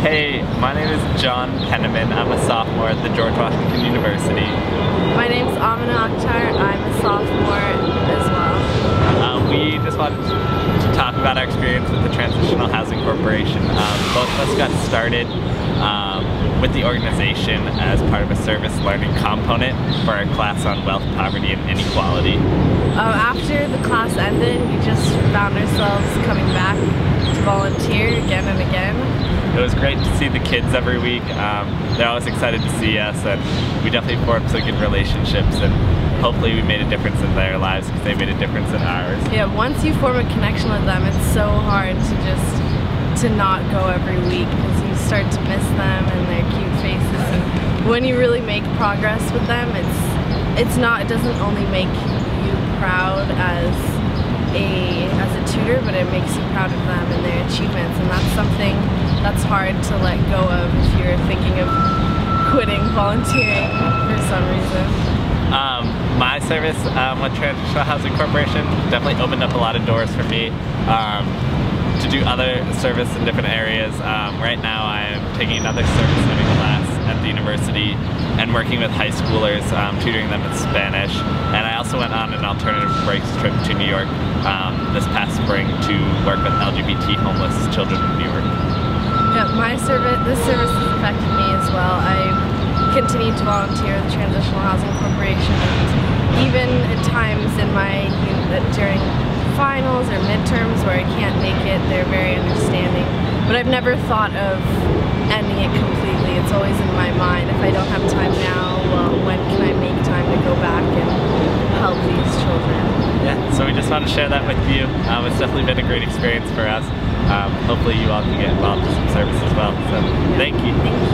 Hey, my name is Jon Penniman. I'm a sophomore at the George Washington University. My name is Amina Akhtar. I'm a sophomore as well. Uh, we just wanted to talk about our experience with the Transitional Housing Corporation. Um, both of us got started um, with the organization as part of a service learning component for our class on wealth, poverty, and inequality. Uh, after the class ended, we just found ourselves coming back to volunteer again and again. It was great to see the kids every week. Um, they're always excited to see us, and we definitely formed some good relationships. And hopefully, we made a difference in their lives because they made a difference in ours. Yeah, once you form a connection with them, it's so hard to just to not go every week because you start to miss them and their cute faces. And when you really make progress with them, it's it's not. It doesn't only make you proud as a but it makes you proud of them and their achievements, and that's something that's hard to let go of if you're thinking of quitting volunteering for some reason. Um, my service um, with Transitional Housing Corporation definitely opened up a lot of doors for me um, to do other service in different areas. Um, right now I am taking another service at the university and working with high schoolers, um, tutoring them in Spanish. And I also went on an alternative breaks trip to New York um, this past spring to work with LGBT homeless children in New York. Yeah, my service, this service has affected me as well. I continue to volunteer with the Transitional Housing Corporation, and even at times in my during finals or midterms where I can't make it, they're very understanding. But I've never thought of ending it completely. It's always in my mind. If I don't have time now, well, when can I make time to go back and help these children? Yeah, so we just want to share that with you. Um, it's definitely been a great experience for us. Um, hopefully you all can get involved in some service as well. So thank you. Thank you.